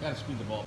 Gotta speed the ball.